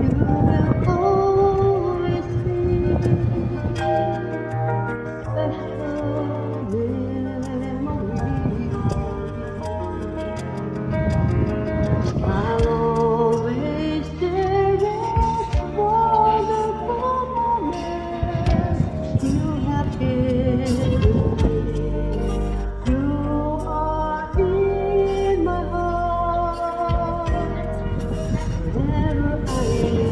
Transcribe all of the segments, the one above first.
beautiful. Never I.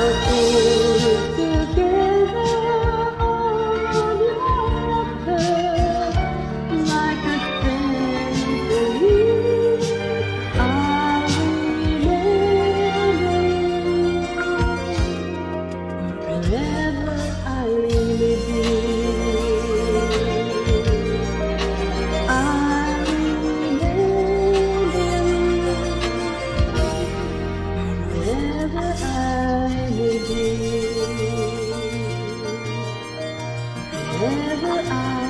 aku out.